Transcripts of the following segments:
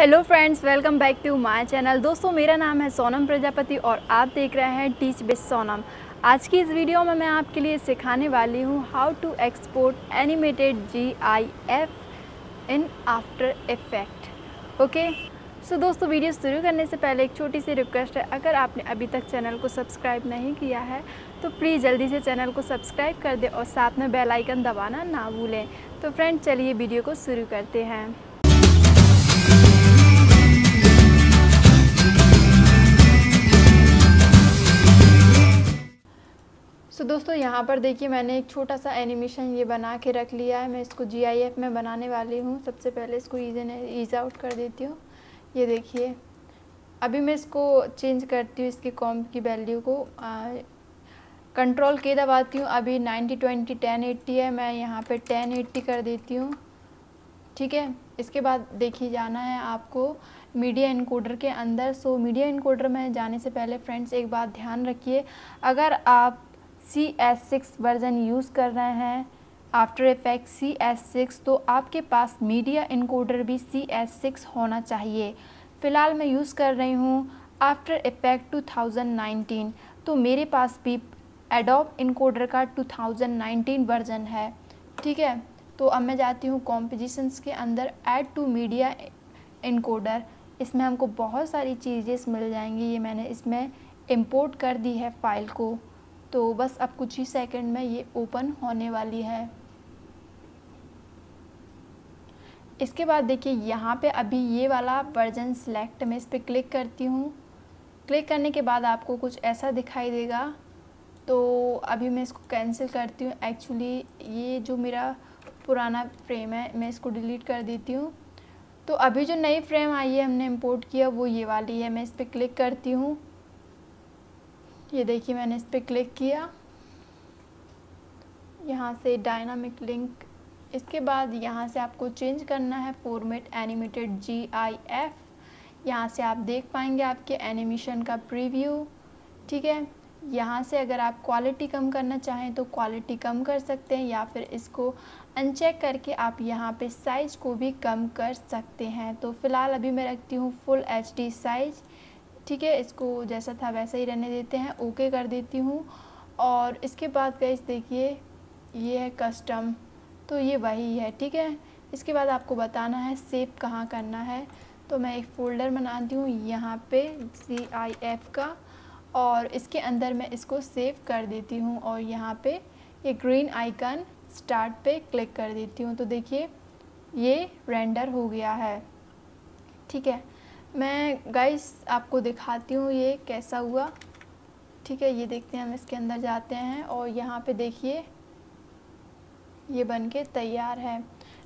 Hello friends welcome back to my channel दोस्तों, मेरा नाम है सोनम प्रजापति और आप देख रहे हैं टीच बिस सोनम आज की इस वीडियो में मैं आपके लिए सिखाने वाली हूँ how to export animated G I F in after effect okay so दोस्तों वीडियो शुरू करने से पहले एक छोटी सी रिक्वेस्ट है। अगर आपने अभी तक चैनल को सब्सक्राइब नहीं किया है तो प्लीज़ जल्दी से चैनल को सब्सक्राइब कर दें और साथ में बेल आइकन दबाना ना भूलें। तो फ्रेंड चलिए वीडियो को शुरू करते हैं। दोस्तों, यहाँ पर देखिए मैंने एक छोटा सा एनिमेशन ये बना के रख लिया है। मैं इसको GIF में बनाने वाली हूँ। सबसे पहले इसको ईज ईज आउट कर देती हूँ। ये देखिए, अभी मैं इसको चेंज करती हूँ, इसकी कॉम की वैल्यू को। कंट्रोल के दबाती हूँ। अभी नाइन्टी ट्वेंटी टेन एट्टी है। मैं यहाँ पे टेन एट्टी कर देती हूँ। ठीक है? इसके बाद देखिए जाना है आपको मीडिया इनकोडर के अंदर। सो मीडिया इनकोडर में जाने से पहले फ्रेंड्स एक बात ध्यान रखिए। अगर आप C S six version use कर रहे हैं। After effect C S six तो आपके पास मीडिया इनकोडर भी सी एस सिक्स होना चाहिए। फ़िलहाल मैं यूज़ कर रही हूँ आफ्टर इफ़ेक्ट 2019 तो मेरे पास भी एडोप इनकोडर का 2019 वर्ज़न है। ठीक है? तो अब मैं जाती हूँ कॉम्पोजिशंस के अंदर ऐड टू मीडिया इनकोडर इसमें हमको बहुत सारी चीज़ें मिल जाएँगी। ये मैंने इसमें इंपोर्ट कर दी है फ़ाइल को। तो बस अब कुछ ही सेकंड में ये ओपन होने वाली है। इसके बाद देखिए, यहाँ पे अभी ये वाला वर्जन सिलेक्ट मैं इस पर क्लिक करती हूँ। क्लिक करने के बाद आपको कुछ ऐसा दिखाई देगा। तो अभी मैं इसको कैंसिल करती हूँ। एक्चुअली ये जो मेरा पुराना फ्रेम है, मैं इसको डिलीट कर देती हूँ। तो अभी जो नई फ्रेम आई है, हमने इंपोर्ट किया, वो ये वाली है। मैं इस पर क्लिक करती हूँ। ये देखिए मैंने इस पर क्लिक किया। यहाँ से डायनामिक लिंक इसके बाद यहाँ से आपको चेंज करना है format animated G I F यहाँ से आप देख पाएँगे आपके एनिमेशन का प्रीव्यू ठीक है? यहाँ से अगर आप क्वालिटी कम करना चाहें तो क्वालिटी कम कर सकते हैं या फिर इसको अनचेक करके आप यहाँ पे साइज़ को भी कम कर सकते हैं। तो फ़िलहाल अभी मैं रखती हूँ फुल एच डी साइज़ ठीक है, इसको जैसा था वैसा ही रहने देते हैं ओके कर देती हूँ। और इसके बाद गैस देखिए, ये है कस्टम तो ये वही है, ठीक है? इसके बाद आपको बताना है सेव कहाँ करना है। तो मैं एक फ़ोल्डर बनाती हूँ यहाँ पे सी आई एफ़ का, और इसके अंदर मैं इसको सेव कर देती हूँ। और यहाँ पे ये ग्रीन आइकन स्टार्ट पे क्लिक कर देती हूँ। तो देखिए, ये रेंडर हो गया है, ठीक है? मैं गाइस आपको दिखाती हूँ ये कैसा हुआ। ठीक है, ये देखते हैं हम इसके अंदर जाते हैं और यहाँ पे देखिए, ये बन के तैयार है।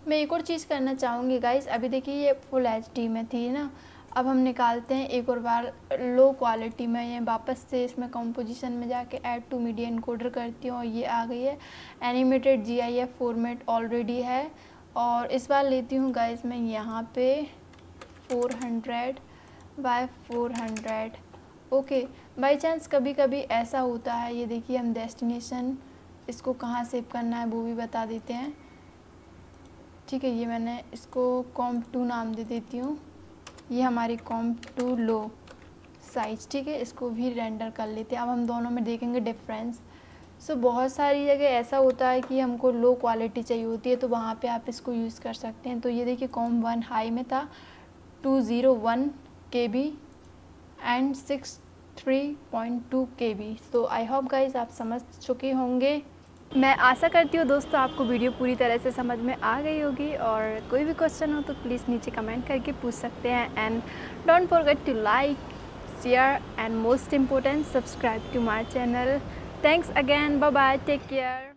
मैं एक और चीज़ करना चाहूँगी गाइस अभी देखिए ये फुल एचडी में थी ना? अब हम निकालते हैं एक और बार लो क्वालिटी में ये वापस से इसमें कंपोजिशन में जाके ऐड टू मीडिया इनकोडर करती हूँ और ये आ गई है। Animated G I F format already है और इस बार लेती हूँ गाइस मैं यहाँ पे। Four hundred by four hundred okay by chance कभी कभी ऐसा होता है ये देखिए हम डेस्टिनेशन इसको कहाँ सेव करना है वो भी बता देते हैं। ठीक है ये मैंने इसको कॉम टू नाम दे देती हूँ। ये हमारी कॉम टू लो साइज़ ठीक है इसको भी रेंडर कर लेते हैं। अब हम दोनों में देखेंगे डिफरेंस सो so, बहुत सारी जगह ऐसा होता है कि हमको लो क्वालिटी चाहिए होती है तो वहाँ पे आप इसको यूज़ कर सकते हैं। तो ये देखिए कॉम वन हाई में था। Two zero one K B and six three point two K B so I hope guys आप समझ चुके होंगे। मैं आशा करती हूँ दोस्तों आपको वीडियो पूरी तरह से समझ में आ गई होगी और कोई भी क्वेश्चन हो तो प्लीज़ नीचे कमेंट करके पूछ सकते हैं। And don't forget to like share and most important subscribe to my channel thanks again bye bye take care